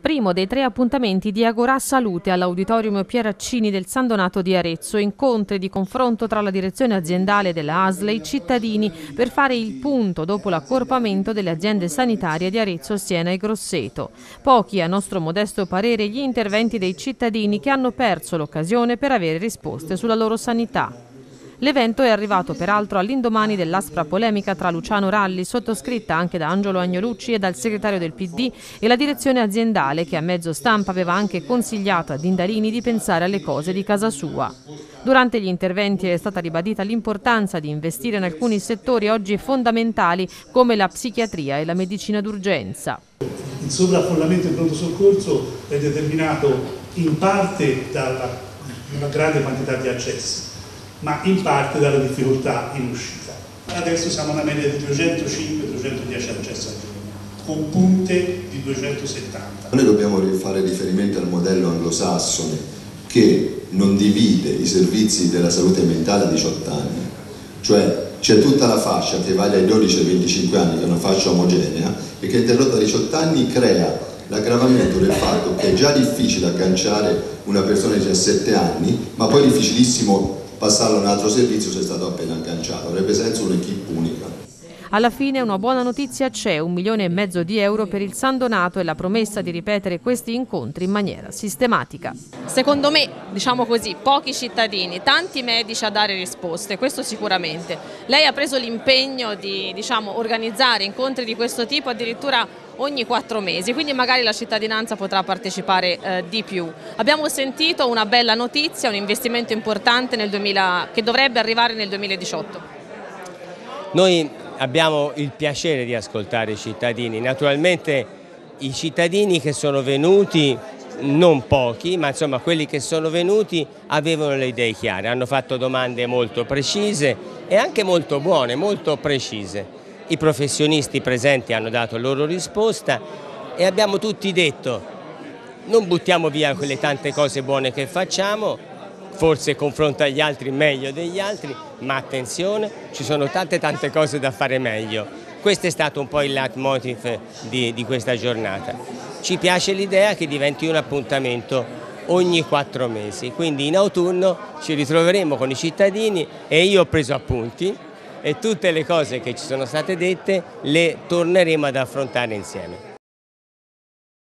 Primo dei tre appuntamenti di Agorà Salute all'Auditorium Pieraccini del San Donato di Arezzo, incontri di confronto tra la direzione aziendale della ASL e i cittadini per fare il punto dopo l'accorpamento delle aziende sanitarie di Arezzo, Siena e Grosseto. Pochi, a nostro modesto parere, gli interventi dei cittadini che hanno perso l'occasione per avere risposte sulla loro sanità. L'evento è arrivato peraltro all'indomani dell'aspra polemica tra Luciano Ralli, sottoscritta anche da Angelo Agnolucci e dal segretario del PD, e la direzione aziendale che a mezzo stampa aveva anche consigliato a Dindalini di pensare alle cose di casa sua. Durante gli interventi è stata ribadita l'importanza di investire in alcuni settori oggi fondamentali come la psichiatria e la medicina d'urgenza. Il sovraffollamento in pronto soccorso è determinato in parte dalla una grande quantità di accessi ma in parte dalla difficoltà in uscita. Adesso siamo a una media di 205-210 accessi al giorno, con punte di 270. Noi dobbiamo fare riferimento al modello anglosassone che non divide i servizi della salute mentale a 18 anni, cioè c'è tutta la fascia che va dai 12 ai 25 anni, che è una fascia omogenea, e che interrotta a 18 anni crea l'aggravamento del fatto che è già difficile agganciare una persona di 17 anni, ma poi difficilissimo passarlo a un altro servizio se è stato appena agganciato, avrebbe senso un'equipe unica. Alla fine una buona notizia c'è, un milione e mezzo di euro per il San Donato e la promessa di ripetere questi incontri in maniera sistematica. Secondo me, diciamo così, pochi cittadini, tanti medici a dare risposte, questo sicuramente. Lei ha preso l'impegno di diciamo, organizzare incontri di questo tipo addirittura ogni quattro mesi, quindi magari la cittadinanza potrà partecipare eh, di più. Abbiamo sentito una bella notizia, un investimento importante 2000, che dovrebbe arrivare nel 2018. Noi abbiamo il piacere di ascoltare i cittadini, naturalmente i cittadini che sono venuti non pochi, ma insomma quelli che sono venuti avevano le idee chiare, hanno fatto domande molto precise e anche molto buone, molto precise. I professionisti presenti hanno dato la loro risposta e abbiamo tutti detto non buttiamo via quelle tante cose buone che facciamo, forse confronto agli altri meglio degli altri, ma attenzione, ci sono tante tante cose da fare meglio. Questo è stato un po' il leitmotiv di, di questa giornata. Ci piace l'idea che diventi un appuntamento ogni quattro mesi, quindi in autunno ci ritroveremo con i cittadini e io ho preso appunti e tutte le cose che ci sono state dette le torneremo ad affrontare insieme.